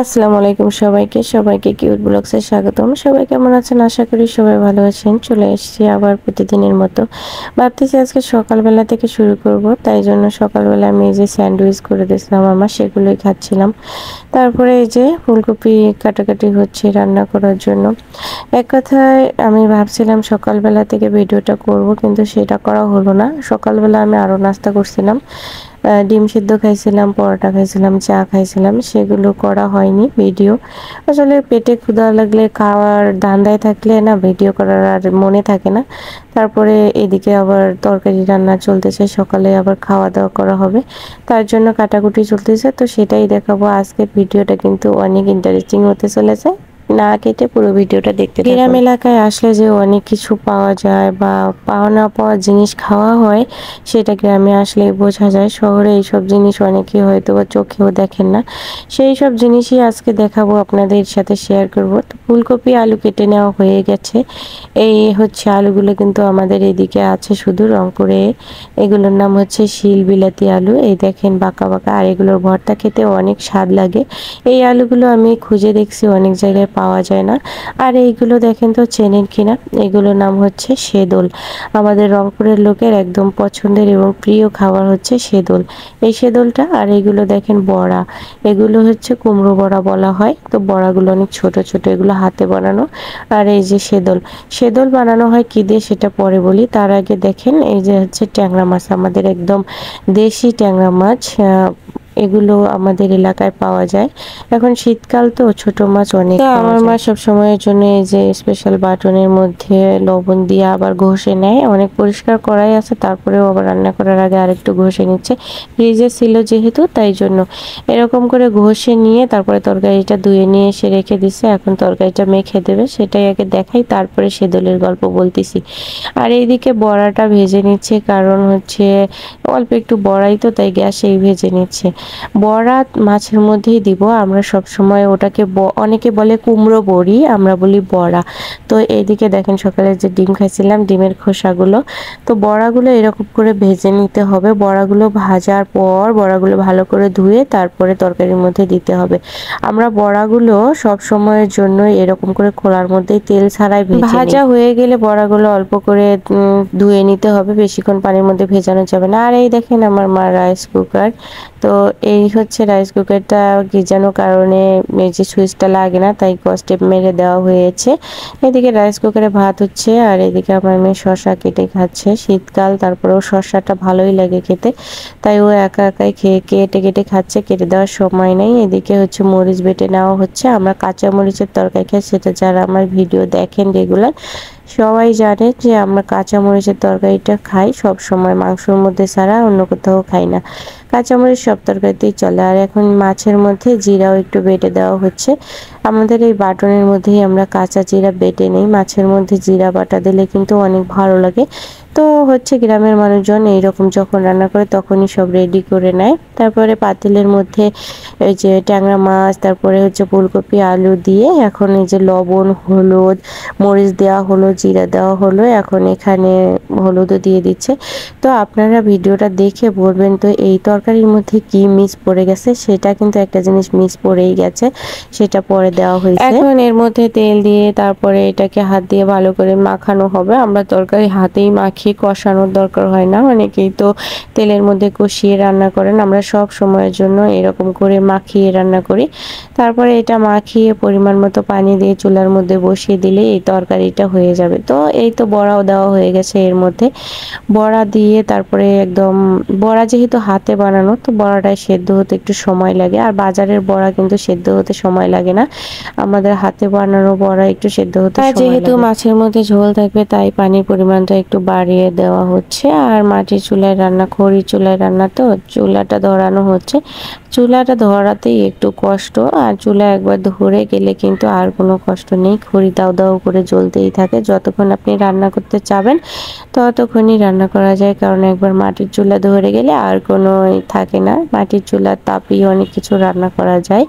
আসসালামু আলাইকুম সবাইকে। সবাইকে কিউট ব্লগসে স্বাগতম। সবাই কেমন আছেন? আশা করি সবাই ভালো আছেন। চলে এসেছি আবার প্রতিদিনের মতো। ভাবতেছি আজকে সকালবেলা থেকে শুরু করব। তাই জন্য সকালবেলা আমি এই যে স্যান্ডউইচ করে দিয়েছিলাম, আমার সেগুলোই খাচ্ছিলাম। তারপরে এই যে ফুলকপি কাটাকাটি হচ্ছে রান্না করার জন্য। এক কথায় আমি ভাবছিলাম সকালবেলা থেকে ভিডিওটা করব, কিন্তু সেটা করা হলো না। সকালবেলা আমি আরও নাস্তা করছিলাম। ডিম সিদ্ধ খাইছিলাম, পরোটা খাইছিলাম, চা খাইছিলাম, সেগুলো করা হয়নি ভিডিও। আসলে পেটে ক্ষুধা লাগলে, খাওয়ার ধান্দায় থাকলে না ভিডিও করার আর মনে থাকে না। তারপরে এদিকে আবার তরকারি রান্না চলতেছে, সকালে আবার খাওয়া দাওয়া করা হবে। তার জন্য কাটাকুটি চলতেছে, তো সেটাই দেখাবো। আজকের ভিডিওটা কিন্তু অনেক ইন্টারেস্টিং হতে চলেছে। না কেটে পুরো ভিডিওটা দেখতে গ্রাম এলাকায় আসলে যে অনেক কিছু পাওয়া যায় বা পাওয়া না পাওয়া জিনিস খাওয়া হয়, সেটা গ্রামে আসলে বোঝা যায়। শহরে এইসব জিনিস অনেকে হয়তো বা চোখেও দেখেন না। সেই সব জিনিসই আজকে দেখাবো, আপনাদের সাথে শেয়ার করব। তো ফুলকপি আলু কেটে নেওয়া হয়ে গেছে। এই হচ্ছে আলুগুলো কিন্তু আমাদের এদিকে আছে শুধু রংপুরে। এগুলোর নাম হচ্ছে শিল বিলাতি আলু। এই দেখেন বাঁকা বাঁকা। আর এগুলোর ভর্তা খেতে অনেক স্বাদ লাগে। এই আলুগুলো আমি খুঁজে দেখছি অনেক জায়গায় পাওয়া যায় না। আর এইগুলো দেখেন তো চেনেন কিনা? এগুলোর নাম হচ্ছে সেদোল। আমাদের রংপুরের লোকের একদম পছন্দের এবং প্রিয় খাবার হচ্ছে সেদোল। এই সেদোলটা আর এগুলো দেখেন বড়া। এগুলো হচ্ছে কুমড়ো বড়া বলা হয়। তো বড়াগুলো অনেক ছোট ছোট এগুলো হাতে বানানো। আর এই যে সেদোল। সেদোল বানানো হয় কি দিয়ে সেটা পরে বলি। তার আগে দেখেন এই যে হচ্ছে ট্যাংরা মাছ। আমাদের একদম দেশি ট্যাংরা মাছ এগুলো আমাদের এলাকায় পাওয়া যায়। এখন শীতকাল তো ছোট মাছ অনেক আমার মা সব সময়ের জন্য এই যে স্পেশাল বাটনের মধ্যে লবণ দিয়ে আবার ঘষে নেয়। অনেক পরিষ্কার করাই আছে তারপরেও আবার রান্না করার আগে আরেকটু ঘষে নিচ্ছে। ফ্রিজে ছিল যেহেতু তাই জন্য। এরকম করে ঘষে নিয়ে তারপরে তরকারিটা ধুয়ে নিয়ে এসে রেখে দিছে। এখন তরকারিটা মেখে দেবে সেটাই আগে দেখাই তারপরে সেদলের গল্প বলতেছি। আর এইদিকে বড়াটা ভেজে নিচ্ছে কারণ হচ্ছে অল্প একটু বড়াই তো তাই গ্যাসেই ভেজে নিচ্ছে। বড়া মাছের মধ্যেই দিব। আমরা সব সময় ওটাকে অনেকে বলে কুমড়ো বড়ি, আমরা বলি বড়া। তো এইদিকে দেখেন সকালে যে ডিম খাইছিলাম, ডিমের খোসাগুলো। তো বড়াগুলো এরকম করে ভেজে নিতে হবে। বড়াগুলো ভাজার পর বড়াগুলো ভালো করে ধুয়ে তারপরে তরকারির মধ্যে দিতে হবে। আমরা বড়াগুলো সব সময়ের জন্য এরকম করে খোলার মধ্যেই তেল ছাড়াই ভাজা হয়ে গেলে বড়াগুলো অল্প করে ধুয়ে নিতে হবে। বেশিক্ষণ পানির মধ্যে ভেজানো যাবে না। আর এই দেখেন আমার মা রাইস কুকার তো এই হচ্ছে রাইস কুকারটা গিজানোর কারণে এই যে সুইচটা লাগে না, তাই কস্টেপ মেরে দেওয়া হয়েছে। এদিকে রাইস কুকারে ভাত হচ্ছে, আর এদিকে আমার মেয়ে শশা কেটে খাচ্ছে। শীতকাল তারপরেও শশাটা ভালোই লাগে খেতে, তাই ও একা একাই খেয়ে, কেটে কেটে খাচ্ছে, কেটে দেওয়ার সময় নেই। এদিকে হচ্ছে মরিচ বেটে নেওয়া হচ্ছে। আমরা কাঁচা মরিচের তরকারি খাই, সেটা যারা আমার ভিডিও দেখেন রেগুলার সবাই জানে যে আমরা কাঁচামরিচের তরকারিটা খাই, সব সময় মাংসর মধ্যে ছাড়া অন্য কোথাও খাই না। কাঁচামরিচ সব তরকারিতেই চলে। আর এখন মাছের মধ্যে জিরাও একটু বেটে দেওয়া হচ্ছে। আমাদের এই বাটনের মধ্যেই আমরা কাঁচা জিরা বেটে নেই। মাছের মধ্যে জিরা বাটা দিলে কিন্তু অনেক ভালো লাগে। তো হচ্ছে গ্রামের মানুষজন এইরকম যখন রান্না করে তখনই সব রেডি করে নেয়। তারপরে পাতিলের মধ্যে এই যে ট্যাংরা মাছ, তারপরে হচ্ছে ফুলকপি, আলু দিয়ে এখন এই যে লবণ, হলুদ, মরিচ দেওয়া হলো, জিরা দেওয়া হলো, এখন এখানে হলুদও দিয়ে দিচ্ছে। তো আপনারা ভিডিওটা দেখে বলবেন, তো এই তরকারির মধ্যে কি মিস পড়ে গেছে? সেটা কিন্তু একটা জিনিস মিস পড়েই গেছে। সেটা পরে দেওয়া হয়েছে। এখন এর মধ্যে তেল দিয়ে তারপরে এটাকে হাত দিয়ে ভালো করে মাখানো হবে। আমরা তরকারি হাতেই মাখিয়ে কষানোর দরকার হয় না। অনেকেই তো তেলের মধ্যে কষিয়ে রান্না করেন। আমরা সব সময়ের জন্য এরকম করে মাখিয়ে রান্না করি। তারপরে এটা মাখিয়ে পরিমাণ মতো পানি দিয়ে চুলার মধ্যে বসিয়ে দিলে এই তরকারিটা হয়ে যাবে। তো এই তো বড়াও দেওয়া হয়ে গেছে এর মধ্যে। বড়া দিয়ে তারপরে একদম বড়া যেহেতু হাতে বানানো, তো বড়াটায় সেদ্ধ হতে একটু সময় লাগে। আর বাজারের বড়া কিন্তু সেদ্ধ হতে সময় লাগে না। আমাদের হাতে বানানো বড়া একটু সেদ্ধ হতে যেহেতু মাছের মধ্যে ঝোল থাকবে তাই পানির পরিমাণটা একটু বাড়িয়ে দেওয়া হচ্ছে। আর মাটির চুলায় রান্না খড়ি চুলায় রান্না তো চুলাটা ধরানো হচ্ছে। চুলাটা ধরাতেই একটু কষ্ট। আর চুলা একবার ধরে গেলে কিন্তু আর কোনো কষ্ট নেই। খড়ি দাও দাও করে জ্বলতেই থাকে। যতক্ষণ আপনি রান্না করতে চাবেন ততক্ষণই রান্না করা যায়। কারণ একবার মাটির চুলা ধরে গেলে আর কোনো থাকে না। মাটির চুলার তাপেই অনেক কিছু রান্না করা যায়।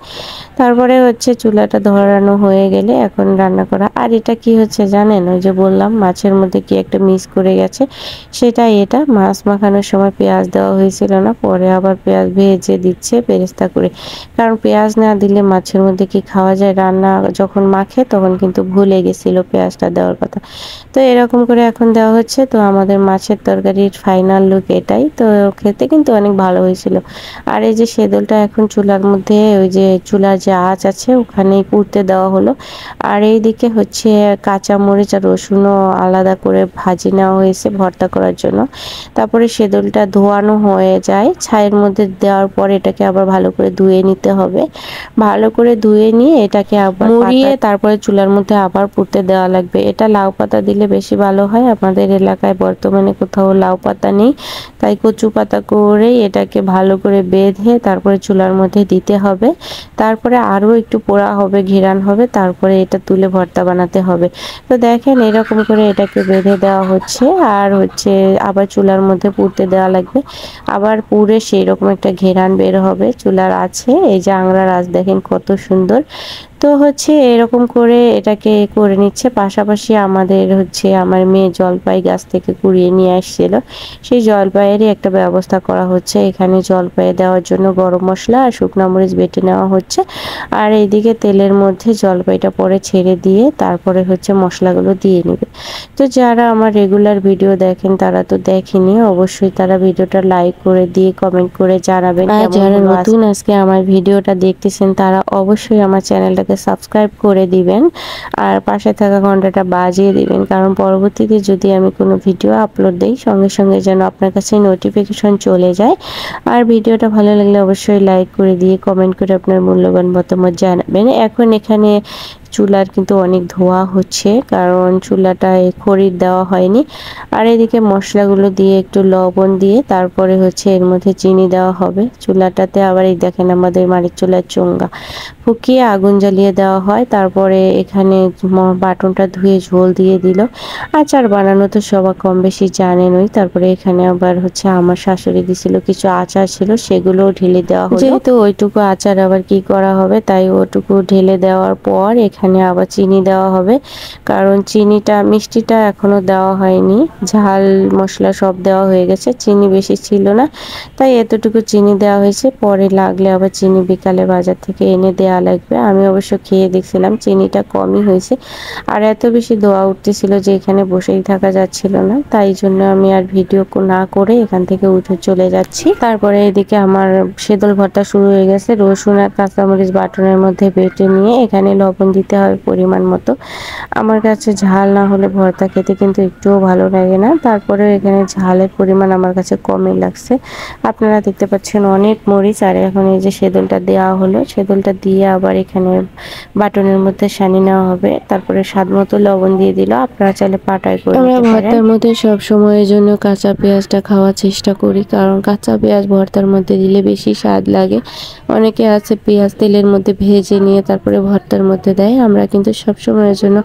তারপরে হচ্ছে চুলা মশলাটা ধরানো হয়ে গেলে এখন রান্না করা। আর এটা কি হচ্ছে জানেন? ওই যে বললাম, মাছের মধ্যে কি একটা মিস করে গেছে? সেটাই এটা। মাছ মাখানোর সময় পেঁয়াজ দেওয়া হয়েছিল না, পরে আবার পেঁয়াজ ভেজে দিচ্ছে বেরেস্তা করে। কারণ পেঁয়াজ না দিলে মাছের মধ্যে কি খাওয়া যায়? রান্না যখন মাখে তখন কিন্তু ভুলে গেছিল পেঁয়াজটা দেওয়ার কথা। তো এরকম করে এখন দেওয়া হচ্ছে। তো আমাদের মাছের তরকারির ফাইনাল লুক এটাই। তো খেতে কিন্তু অনেক ভালো হয়েছিল। আর এই যে সেদলটা এখন চুলার মধ্যে, ওই যে চুলার যে আঁচ আছে ওখানেই পুড়তে দেওয়া হলো। আর এই দিকে হচ্ছে কাঁচা মরিচ আর রসুনও আলাদা করে ভাজি নেওয়া হয়েছে ভর্তা করার জন্য। তারপরে সেদলটা ধোয়ানো হয়ে যায়। ছাইয়ের মধ্যে দেওয়ার পর এটাকে আবার ভালো করে ধুয়ে নিতে হবে। ভালো করে ধুয়ে নিয়ে এটাকে আবার মুড়িয়ে তারপরে চুলার মধ্যে আবার পুড়তে দেওয়া লাগবে। এটা লাউ পাতা দিলে বেশি ভালো হয়। আমাদের এলাকায় বর্তমানে কোথাও লাউ পাতা নেই। তাই কচু পাতা করেই এটাকে ভালো করে বেঁধে তারপরে চুলার মধ্যে দিতে হবে। তারপরে আরও একটু পোড়া হবে ঘিরান হবে, তারপরে এটা তুলে ভর্তা বানাতে হবে। তো দেখেন এরকম করে এটাকে বেঁধে দেওয়া হচ্ছে, আর হচ্ছে আবার চুলার মধ্যে পুড়তে দেওয়া লাগবে। আবার পুড়ে সেই রকম একটা ঘেরান বের হবে, চুলার আছে, এই যে আংড়ার আজ দেখেন কত সুন্দর। তো হচ্ছে এরকম করে এটাকে করে নিচ্ছে। পাশাপাশি আমাদের হচ্ছে আমার মেয়ে জলপাই গাছ থেকে কুড়িয়ে নিয়ে আসছিল। সেই জলপাইয়েরই একটা ব্যবস্থা করা হচ্ছে। এখানে জলপাই দেওয়ার জন্য গরম মশলা আর শুকনো মরিচ বেটে নেওয়া হচ্ছে। আর এইদিকে তেলের মধ্যে জলপাইটা পরে ছেড়ে দিয়ে তারপরে হচ্ছে মশলাগুলো দিয়ে নেবে। তো যারা আমার রেগুলার ভিডিও দেখেন তারা তো দেখেনি। অবশ্যই তারা ভিডিওটা লাইক করে দিয়ে কমেন্ট করে জানাবেন যারা নতুন আজকে আমার ভিডিওটা দেখতেছেন তারা অবশ্যই আমার চ্যানেলটা চ্যানেলটাকে সাবস্ক্রাইব করে দিবেন আর পাশে থাকা ঘন্টাটা বাজিয়ে দিবেন। কারণ পরবর্তীতে যদি আমি কোনো ভিডিও আপলোড দিই, সঙ্গে সঙ্গে যেন আপনার কাছে নোটিফিকেশন চলে যায়। আর ভিডিওটা ভালো লাগলে অবশ্যই লাইক করে দিয়ে কমেন্ট করে আপনার মূল্যবান মতামত জানাবেন। এখন এখানে চুলার কিন্তু অনেক ধোয়া হচ্ছে, কারণ চুলাটায় খড়ির দেওয়া হয়নি। আর এদিকে মশলাগুলো দিয়ে একটু লবণ দিয়ে তারপরে হচ্ছে এর মধ্যে চিনি দেওয়া হবে। চুলাটাতে আবার এই দেখেন আমাদের মারিচ চুলার চোঙ্গা। ফুকিয়ে আগুন জ্বালিয়ে দেওয়া হয়, তারপরে এখানে বাটনটা ধুয়ে ঝোল দিয়ে দিল। আচার বানানো তো সবাই কম বেশি জানেন ওই তারপরে এখানে আবার হচ্ছে আমার শাশুড়ি দিছিল কিছু আচার ছিল, সেগুলোও ঢেলে দেওয়া হলো। যেহেতু ওইটুকু আচার আবার কি করা হবে, তাই ওটুকু ঢেলে দেওয়ার পর এখানে আবার চিনি দেওয়া হবে। কারণ চিনিটা, মিষ্টিটা এখনও দেওয়া হয়নি। ঝাল, মশলা সব দেওয়া হয়ে গেছে। চিনি বেশি ছিল না, তাই এতটুকু চিনি দেওয়া হয়েছে। পরে লাগলে আবার চিনি বিকালে বাজার থেকে এনে দেওয়া লাগবে। আমি অবশ্য খেয়ে দেখছিলাম চিনিটা কমই হয়েছে। আর এত বেশি দোয়া উঠতেছিল যে এখানে বসেই থাকা যাচ্ছিল না। তাই জন্য আমি আর ভিডিও না করে এখান থেকে উঠে চলে যাচ্ছি। তারপরে এদিকে আমার সেদল ভর্তা শুরু হয়ে গেছে। রসুন আর কাঁচামরিচ বাটনের মধ্যে বেটে নিয়ে এখানে লবণ দিতে হবে পরিমাণ মতো। আমার কাছে ঝাল না হলে ভর্তা খেতে কিন্তু একটুও ভালো লাগে না। তারপরে এখানে ঝালের পরিমাণ আমার কাছে কমই লাগছে। আপনারা দেখতে পাচ্ছেন অনেক মরিচ আর এখন এই যে সেদলটা দেওয়া হলো সেদলটা দিয়ে আবার এখানে বাটনের মধ্যে সানি নেওয়া হবে। তারপরে স্বাদ মতো লবণ দিয়ে দিল। আপনারা চাইলে পাটায় করে আমরা ভর্তার মধ্যে সব সময়ের জন্য কাঁচা পেঁয়াজটা খাওয়ার চেষ্টা করি কারণ কাঁচা পেঁয়াজ ভর্তার মধ্যে দিলে বেশি স্বাদ লাগে। অনেকে আছে পেঁয়াজ তেলের মধ্যে ভেজে নিয়ে তারপরে ভর্তার মধ্যে দেয়। আমরা কিন্তু সব সময়ের জন্য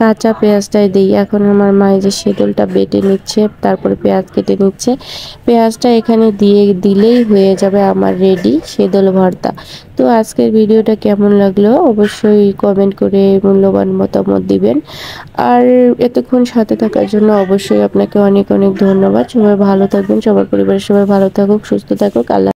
কাঁচা পেঁয়াজটাই দিই। এখন আমার মা যে সেদলটা বেটে নিচ্ছে, তারপরে পেঁয়াজ কেটে নিচ্ছে। পেঁয়াজটা এখানে দিয়ে দিলেই হয়ে যাবে আমার রেডি সেদল ভর্তা। তো আজকের ভিডিওটা কেমন লাগল অবশ্যই কমেন্ট করে মূল্যবান মতামত দিবেন। আর এতক্ষণ সাথে থাকার জন্য অবশ্যই আপনাকে অনেক অনেক ধন্যবাদ। সবাই ভালো থাকবেন, সবার পরিবারের সবাই ভালো থাকুক, সুস্থ থাকুক, আল্লাহ